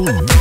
Boom.